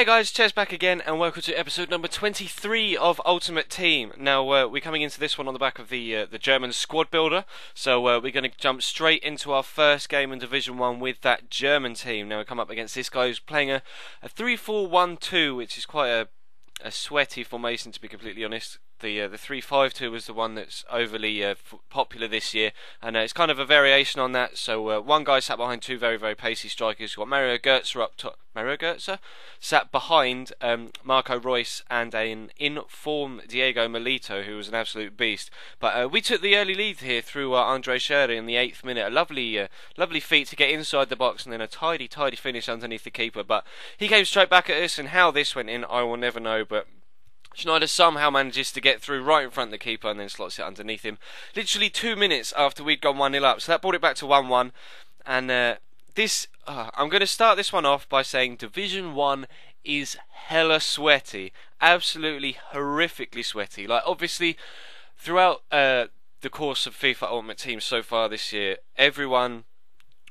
Hey guys, Ches back again, and welcome to episode number 23 of Ultimate Team. Now, uh, we're coming into this one on the back of the uh, the German squad builder, so uh, we're going to jump straight into our first game in Division 1 with that German team. Now, we come up against this guy who's playing a, a 3 4 1 2, which is quite a, a sweaty formation, to be completely honest the uh, the three five two was the one that's overly uh, f- popular this year, and uh, it's kind of a variation on that. So uh, one guy sat behind two very very pacey strikers. You've got Mario Götze up top. Mario Götze sat behind um, Marco Reus and an in-form Diego Milito, who was an absolute beast. But uh, we took the early lead here through uh, Andre Schürrle in the eighth minute. A lovely, lovely feat to get inside the box and then a tidy, tidy finish underneath the keeper. But he came straight back at us, and how this went in, I will never know. But Schneider somehow manages to get through right in front of the keeper and then slots it underneath him. Literally two minutes after we'd gone 1 0 up. So that brought it back to 1 1. And uh, this, uh, I'm going to start this one off by saying Division 1 is hella sweaty. Absolutely horrifically sweaty. Like, obviously, throughout uh, the course of FIFA Ultimate Team so far this year, everyone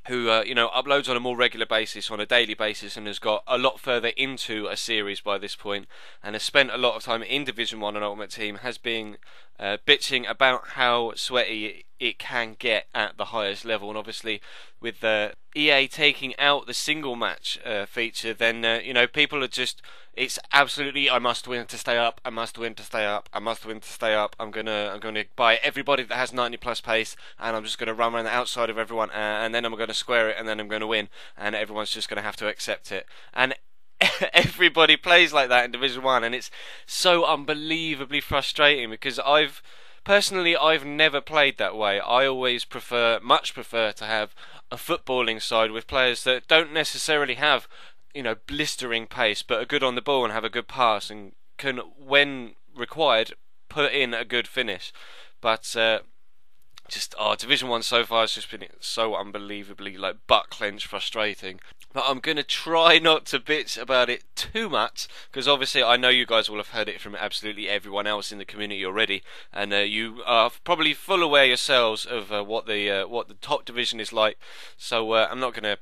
who uh, you know uploads on a more regular basis, on a daily basis, and has got a lot further into a series by this point, and has spent a lot of time in Division One and Ultimate Team, has been uh, bitching about how sweaty it can get at the highest level, and obviously with the EA taking out the single match uh, feature, then uh, you know people are just it's absolutely I must win to stay up. I must win to stay up. I must win to stay up. I'm gonna I'm gonna buy everybody that has 90 plus pace, and I'm just gonna run around the outside of everyone, uh, and then I'm gonna square it, and then I'm gonna win, and everyone's just gonna have to accept it. And everybody plays like that in Division One, and it's so unbelievably frustrating because I've personally I've never played that way. I always prefer, much prefer, to have a footballing side with players that don't necessarily have you know, blistering pace, but are good on the ball and have a good pass and can, when required, put in a good finish. But uh, just oh, Division One so far has just been so unbelievably like butt clench frustrating. But I'm gonna try not to bitch about it too much because obviously I know you guys will have heard it from absolutely everyone else in the community already, and uh, you are probably full aware yourselves of uh, what the uh, what the top division is like. So uh, I'm not gonna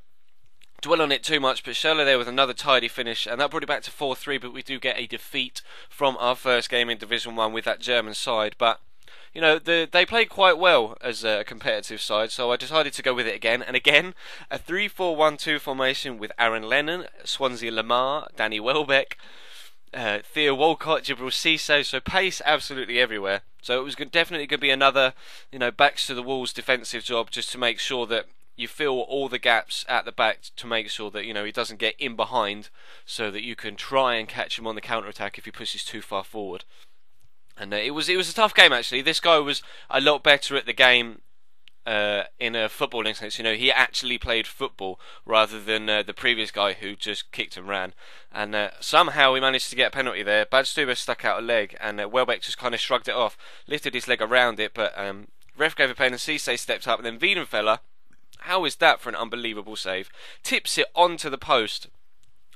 dwell on it too much, but Schürrle there with another tidy finish, and that brought it back to 4 3. But we do get a defeat from our first game in Division 1 with that German side. But, you know, the, they played quite well as a competitive side, so I decided to go with it again. And again, a 3 4 1 2 formation with Aaron Lennon, Swansea Lamar, Danny Welbeck. Uh, Theo Walcott, Djibril Cisse, so pace absolutely everywhere. So it was definitely going to be another, you know, backs to the walls defensive job just to make sure that you fill all the gaps at the back to make sure that you know he doesn't get in behind, so that you can try and catch him on the counter attack if he pushes too far forward. And uh, it was it was a tough game actually. This guy was a lot better at the game uh, in a footballing sense. You know, he actually played football rather than uh, the previous guy who just kicked and ran. And uh, somehow we managed to get a penalty there. Badstuber stuck out a leg, and uh, Welbeck just kind of shrugged it off, lifted his leg around it, but um, ref gave a penalty. Cisse stepped up, and then Weidenfeller how is that for an unbelievable save? Tips it onto the post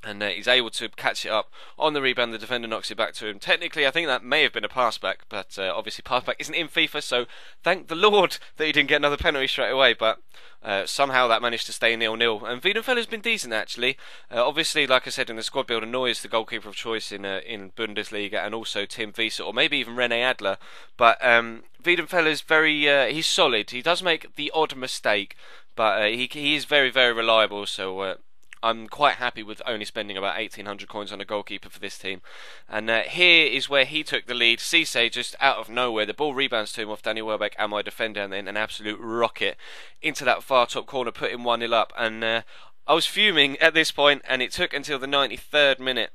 and uh, he's able to catch it up on the rebound. The defender knocks it back to him. Technically, I think that may have been a pass back, but uh, obviously, pass back isn't in FIFA, so thank the Lord that he didn't get another penalty straight away. But uh, somehow that managed to stay nil nil. And Weidenfeller's been decent actually. Uh, obviously, like I said in the squad builder, Neuer is the goalkeeper of choice in uh, in Bundesliga, and also Tim Wiese or maybe even Rene Adler. But um, is very uh, he's solid. He does make the odd mistake, but he he is very very reliable. So I'm quite happy with only spending about 1800 coins on a goalkeeper for this team. And uh, here is where he took the lead. Cisse just out of nowhere. The ball rebounds to him off Danny Welbeck and my defender, and then an absolute rocket into that far top corner, putting him 1 0 up. And uh, I was fuming at this point, and it took until the 93rd minute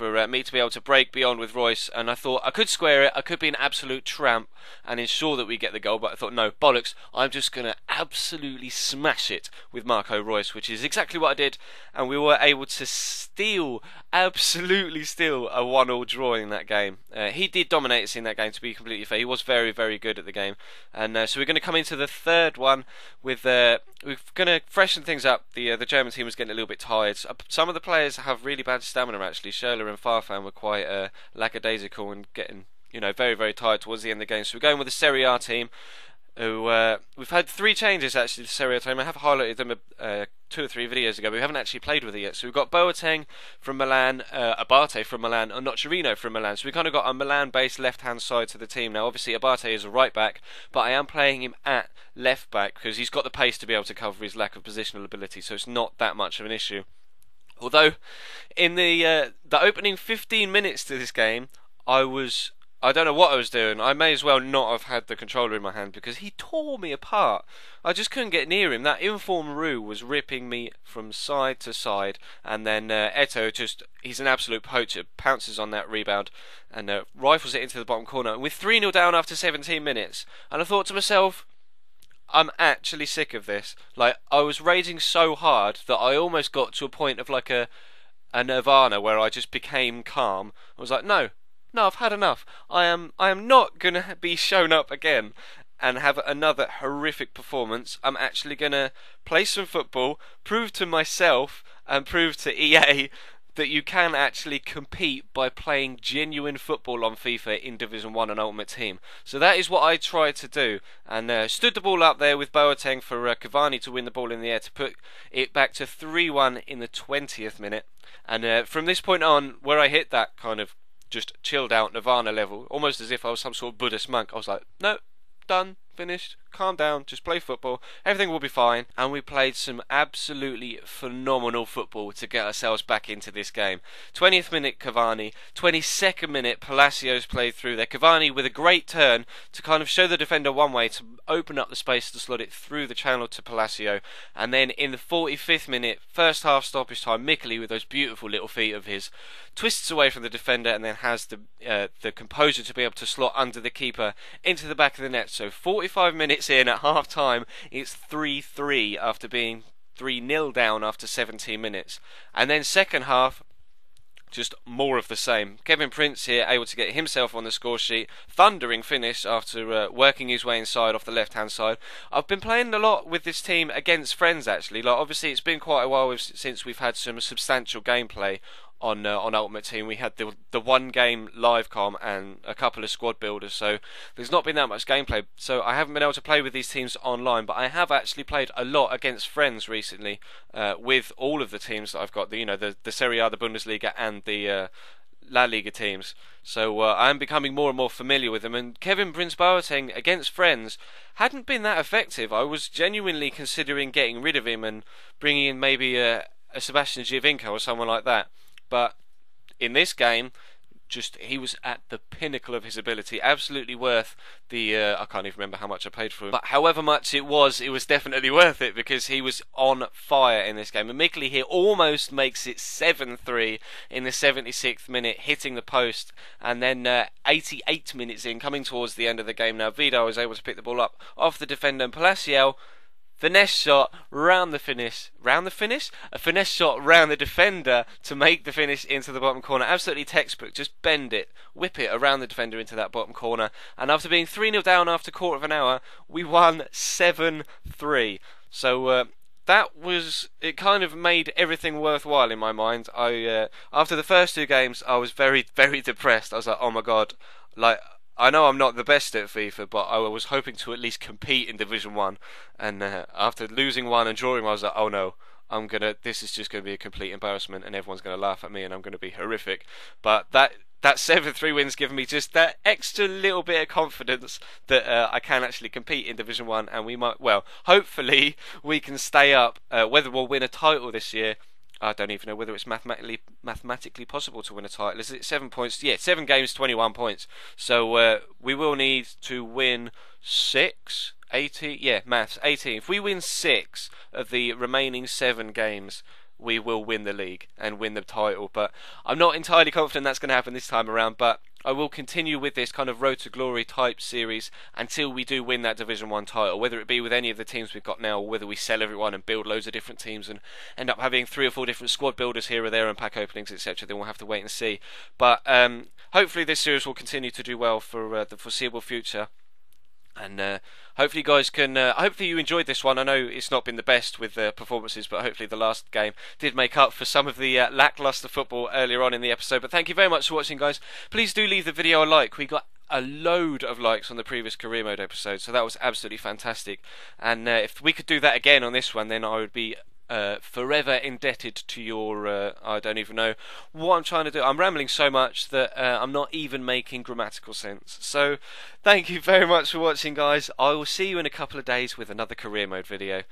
for uh, me to be able to break beyond with Reus, and I thought I could square it, I could be an absolute tramp and ensure that we get the goal, but I thought, no, bollocks, I'm just going to absolutely smash it with Marco Reus, which is exactly what I did, and we were able to steal, absolutely steal a one-all draw in that game. Uh, he did dominate us in that game, to be completely fair. He was very, very good at the game, and uh, so we're going to come into the third one with uh, we're going to freshen things up. The uh, the German team was getting a little bit tired. Some of the players have really bad stamina actually. Schürrle and Farfan were quite uh, lackadaisical and getting you know very very tired towards the end of the game. So we're going with the Serie A team. Who uh, we've had three changes actually. to Serie A team. I have highlighted them uh, two or three videos ago. But we haven't actually played with it yet. So we've got Boateng from Milan, uh, Abate from Milan, and Nocerino from Milan. So we kind of got a Milan-based left-hand side to the team now. Obviously, Abate is a right back, but I am playing him at left back because he's got the pace to be able to cover his lack of positional ability. So it's not that much of an issue. Although, in the uh, the opening 15 minutes to this game, I was I don't know what I was doing. I may as well not have had the controller in my hand because he tore me apart. I just couldn't get near him. That inform Rue was ripping me from side to side, and then uh, Eto'o just—he's an absolute poacher. Pounces on that rebound and uh, rifles it into the bottom corner. And with 3 0 down after 17 minutes, and I thought to myself, I'm actually sick of this. Like I was raging so hard that I almost got to a point of like a a nirvana where I just became calm. I was like, no, no, I've had enough. I am I am not gonna be shown up again and have another horrific performance. I'm actually gonna play some football, prove to myself and prove to EA that you can actually compete by playing genuine football on FIFA in Division 1 and Ultimate Team. So that is what I tried to do and uh, stood the ball up there with Boateng for uh, Cavani to win the ball in the air to put it back to 3-1 in the 20th minute. And uh, from this point on, where I hit that kind of just chilled out Nirvana level, almost as if I was some sort of Buddhist monk. I was like, no, done, finished, calm down, just play football, everything will be fine. And we played some absolutely phenomenal football to get ourselves back into this game. 20th minute Cavani, 22nd minute Palacio played through there. Cavani with a great turn to kind of show the defender one way to open up the space to slot it through the channel to Palacio. And then in the 45th minute, first half stoppage time, Miccoli with those beautiful little feet of his twists away from the defender and then has the uh, the composure to be able to slot under the keeper into the back of the net. So 45 minutes in at half time, it's 3 3 after being 3 0 down after 17 minutes. And then, second half, just more of the same. Kevin Prince here able to get himself on the score sheet. Thundering finish after uh, working his way inside off the left hand side. I've been playing a lot with this team against friends actually. Like obviously it's been quite a while since we've had some substantial gameplay on uh, on Ultimate Team. We had the the one game live com and a couple of squad builders, so there's not been that much gameplay. So I haven't been able to play with these teams online, but I have actually played a lot against friends recently uh, with all of the teams that I've got. The you know the the Serie A, the Bundesliga, and the uh, La Liga teams. So uh, I am becoming more and more familiar with them. And Kevin Prince Boateng against friends hadn't been that effective. I was genuinely considering getting rid of him and bringing in maybe a, a Sebastian Giovinco or someone like that. But in this game, just he was at the pinnacle of his ability. Absolutely worth the. Uh, I can't even remember how much I paid for him, but however much it was, it was definitely worth it because he was on fire in this game. And Miccoli here almost makes it seven-three in the 76th minute, hitting the post, and then uh, 88 minutes in, coming towards the end of the game. Now Vido was able to pick the ball up off the defender, and Palacio finesse shot round the finish, round the finish, a finesse shot round the defender to make the finish into the bottom corner. Absolutely textbook. Just bend it, whip it around the defender into that bottom corner. And after being 3 0 down after quarter of an hour, we won 7 3. So, uh, that was it kind of made everything worthwhile in my mind i uh, after the first two games i was very very depressed i was like oh my god like I know I'm not the best at FIFA, but I was hoping to at least compete in Division One. And uh, after losing one and drawing, one, I was like, oh no, I'm gonna. This is just gonna be a complete embarrassment, and everyone's gonna laugh at me, and I'm gonna be horrific. But that that seven three wins given me just that extra little bit of confidence that uh, I can actually compete in Division One, and we might. Well, hopefully we can stay up. Uh, whether we'll win a title this year I don't even know whether it's mathematically mathematically possible to win a title. Is it seven points? Yeah, seven games, twenty-one points. So uh, we will need to win six, 18. Yeah, maths, eighteen. If we win six of the remaining seven games, we will win the league and win the title. But I'm not entirely confident that's going to happen this time around. But I will continue with this kind of road to glory type series until we do win that Division One title, whether it be with any of the teams we've got now, or whether we sell everyone and build loads of different teams and end up having three or four different squad builders here or there and pack openings, etc. Then we'll have to wait and see. But um, hopefully, this series will continue to do well for uh, the foreseeable future. And uh, hopefully, you guys can. Uh, hopefully, you enjoyed this one. I know it's not been the best with the performances, but hopefully, the last game did make up for some of the uh, lackluster football earlier on in the episode. But thank you very much for watching, guys. Please do leave the video a like. We got a load of likes on the previous career mode episode, so that was absolutely fantastic. And uh, if we could do that again on this one, then I would be uh, forever indebted to your. Uh, I don't even know what I'm trying to do. I'm rambling so much that uh, I'm not even making grammatical sense. So, thank you very much for watching, guys. I will see you in a couple of days with another career mode video.